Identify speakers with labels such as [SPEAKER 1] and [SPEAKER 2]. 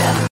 [SPEAKER 1] FM.